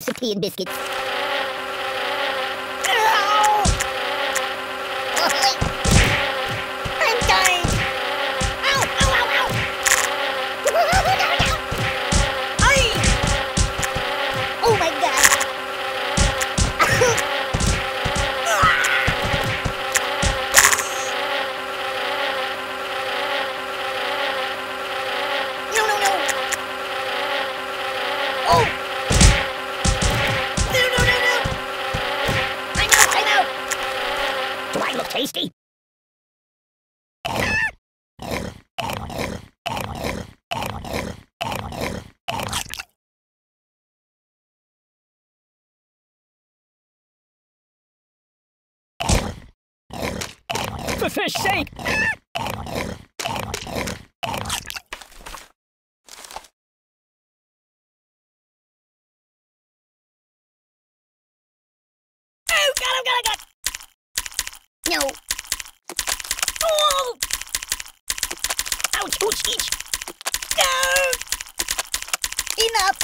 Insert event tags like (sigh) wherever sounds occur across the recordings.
tea and biscuits. For fish sake! No. Oh! Ouch, ouch, each. No! Enough!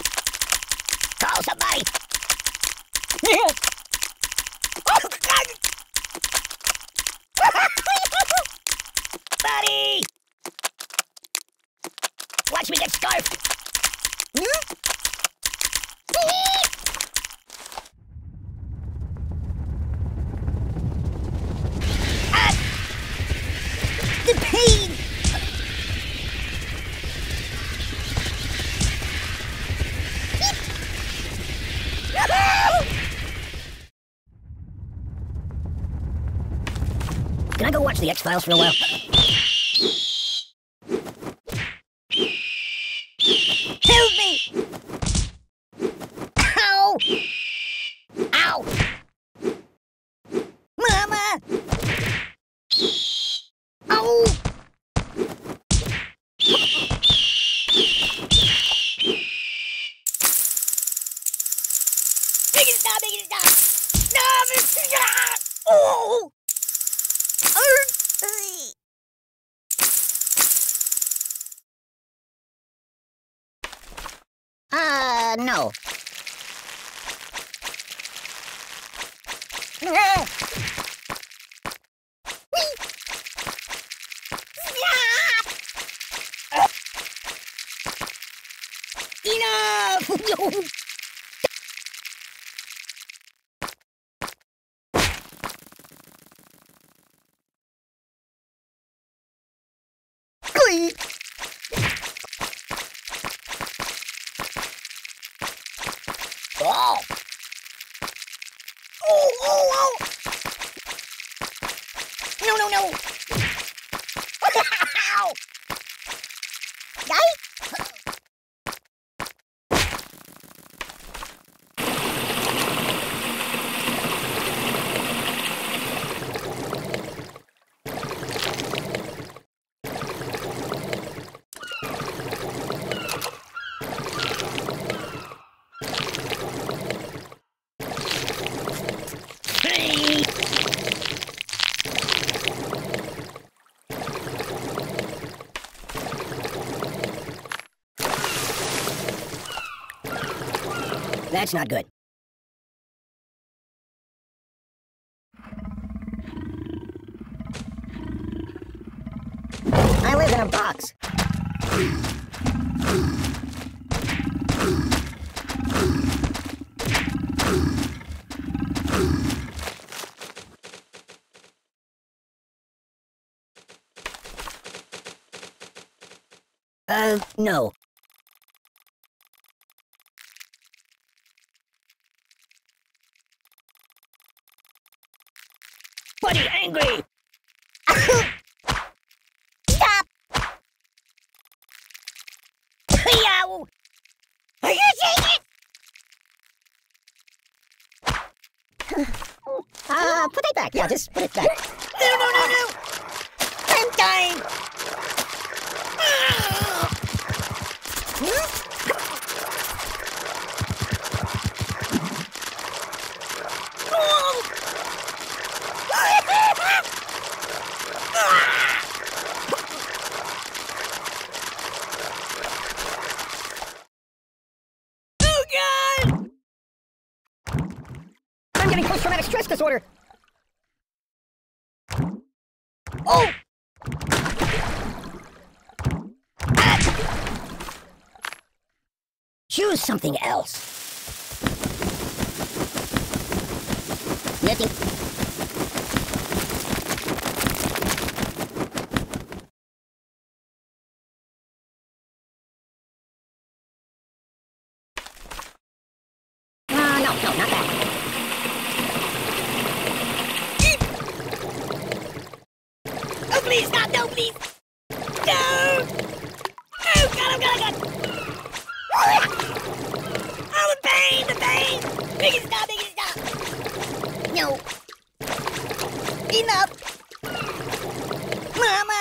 Call somebody! Oh, God! Buddy! Ah! The pain! Can I go watch the X-Files for a while? Help me! Ow! Ow! Mama! Ow! Make it stop! Make it stop! No! Ah! Oh! Uh, no. Ah! Whee! Yeah! Enough! (laughs) Oh, oh, oh! No, no, no! That's not good. I live in a box. Uh, no. Angry! Stop! Yow! Are you taking it? Uh, put it back. Yeah, just put it back. No, no, no, no! I'm dying! Ah! Hmm? Oh god! getting post-traumatic stress disorder. Oh! Ah! Choose something else. Nothing. Ah, no, no, not that. Oh, please, stop! No, please! No! Oh, God, oh, God, oh, God! Oh, the pain, the pain! Make stop, make stop! No. Enough! Mama!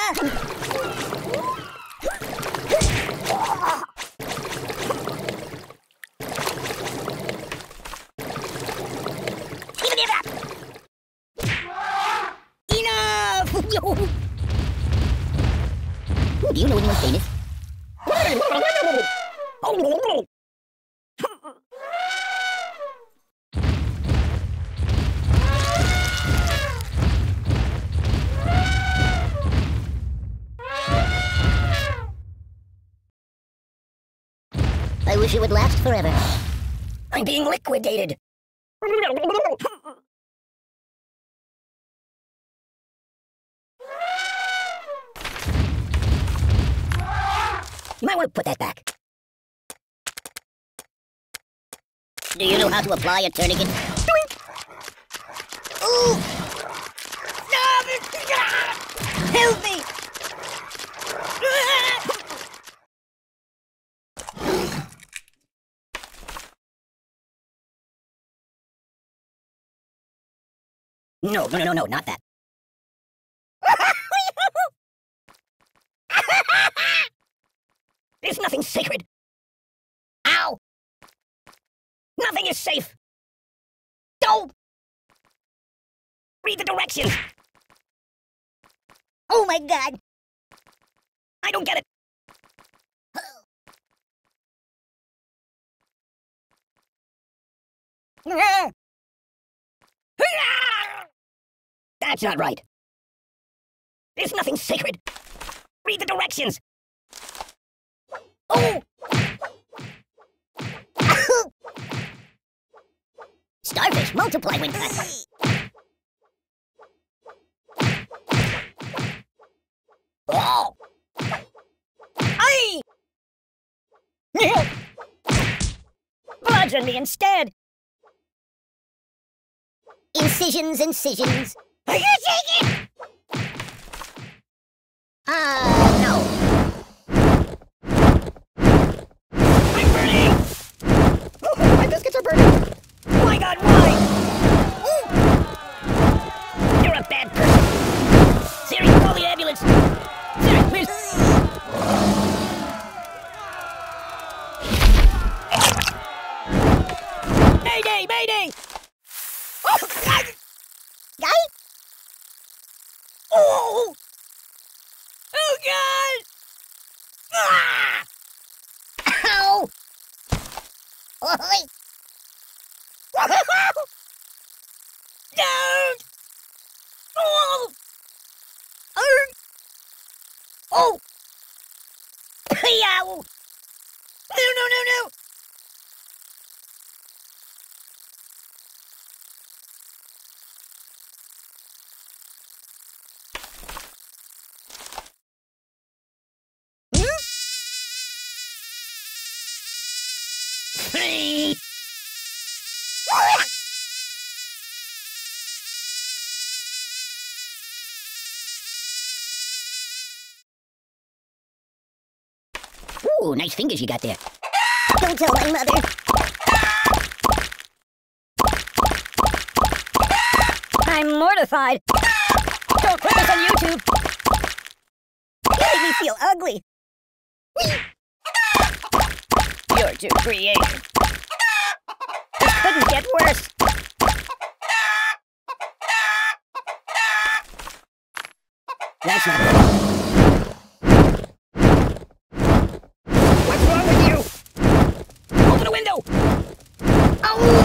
(laughs) Do you know anyone famous? I wish it would last forever. I'm being liquidated. You might want to put that back. Do you know how to apply a tourniquet? Ooh! Help me! No, no, no, no, no, not that. (laughs) There's nothing sacred. Nothing is safe. Don't! Read the directions. Oh my god! I don't get it. That's not right. There's nothing sacred. Read the directions. Oh! Starfish multiply when cut. (laughs) Bludgeon me instead! Incisions, incisions. Are you taking? Uh, no. I'm burning! Oh, my biscuits are burning. My god, why? Ooh. You're a bad person. Siri, call the ambulance. Siri, please. Mayday, mayday! Oh, God! Guy? Oh! Oh, God! Ah! Ow! (laughs) Don't! Oh! Oh! No, no, no, no! Ooh, nice fingers you got there. Don't tell my mother. I'm mortified. Don't put this on YouTube. You make me feel ugly. You're too creative. This couldn't get worse. That's not What's wrong with you? Open a window! Oh!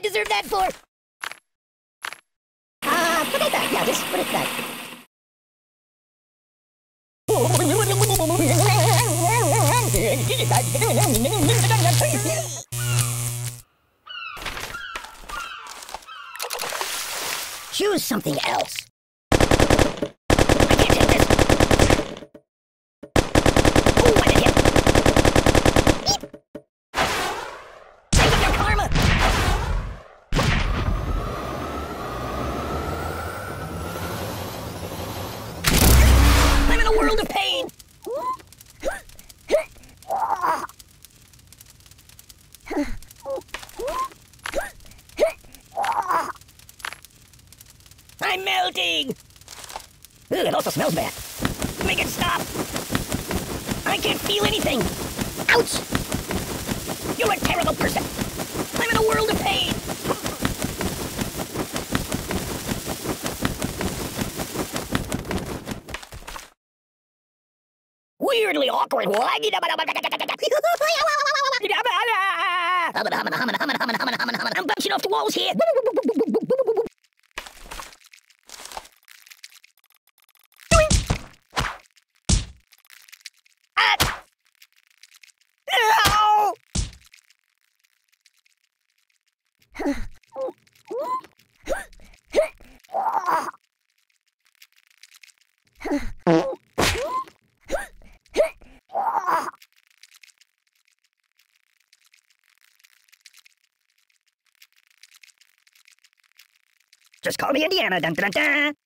I deserve that for? Ah, uh, put it back. Yeah, just put it back. Choose something else. I can't take this. Ooh, I did hit. Eep. Take up your karma. I'm in a world of pain. I'm melting. Ugh, it also smells bad. Make it stop. I can't feel anything. Ouch! You're a terrible person. I'm in a world of pain. Weirdly awkward. I'm bouncing off the walls here. Ah! Ow! Just call me Indiana. Dun, dun, dun.